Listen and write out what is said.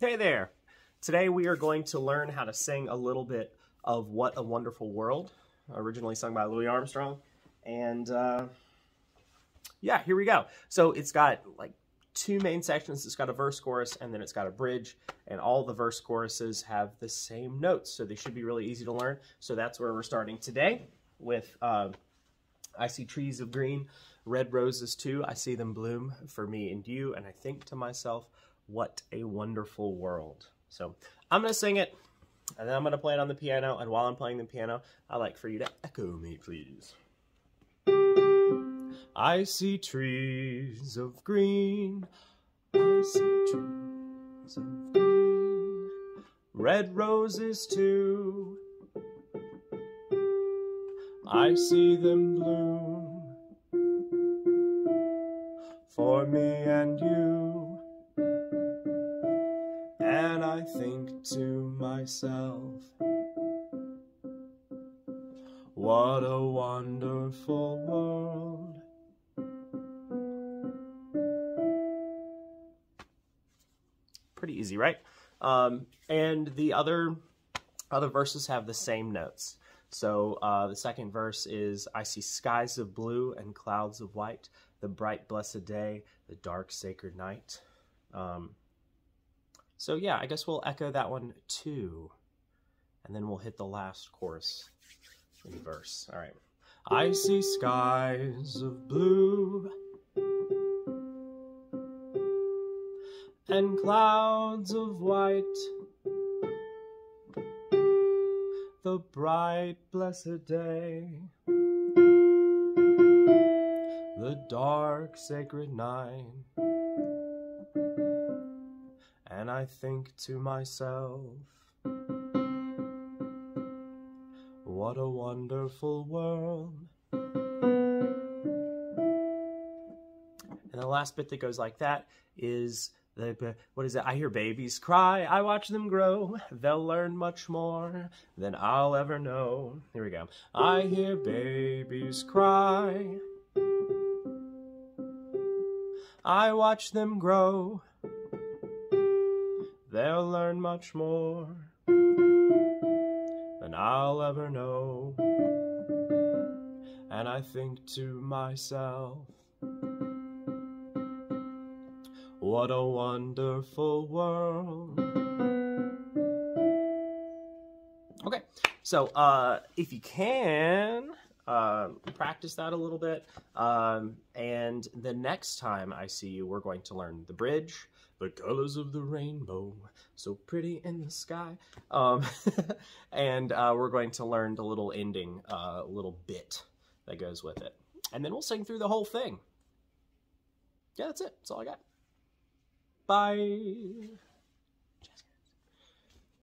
Hey there! Today we are going to learn how to sing a little bit of What a Wonderful World, originally sung by Louis Armstrong. And uh, yeah, here we go. So it's got like two main sections. It's got a verse chorus and then it's got a bridge and all the verse choruses have the same notes. So they should be really easy to learn. So that's where we're starting today with uh, I see trees of green, red roses too. I see them bloom for me and you. And I think to myself, what a wonderful world. So I'm going to sing it, and then I'm going to play it on the piano, and while I'm playing the piano, I'd like for you to echo me, please. I see trees of green, I see trees of green, red roses too. I see them bloom for me and you. I think to myself, what a wonderful world. Pretty easy, right? Um, and the other other verses have the same notes. So uh, the second verse is, I see skies of blue and clouds of white, the bright blessed day, the dark sacred night. Um, so yeah, I guess we'll echo that one too. And then we'll hit the last chorus in verse. All right. I see skies of blue and clouds of white. The bright blessed day, the dark sacred night and I think to myself, what a wonderful world. And the last bit that goes like that is the, what is it? I hear babies cry, I watch them grow, they'll learn much more than I'll ever know. Here we go. I hear babies cry, I watch them grow, they'll learn much more than I'll ever know. And I think to myself, what a wonderful world. Okay, so uh, if you can, uh, practice that a little bit. Um, and the next time I see you, we're going to learn the bridge, the colors of the rainbow, so pretty in the sky. Um, and uh, we're going to learn the little ending, uh, little bit that goes with it. And then we'll sing through the whole thing. Yeah, that's it. That's all I got. Bye.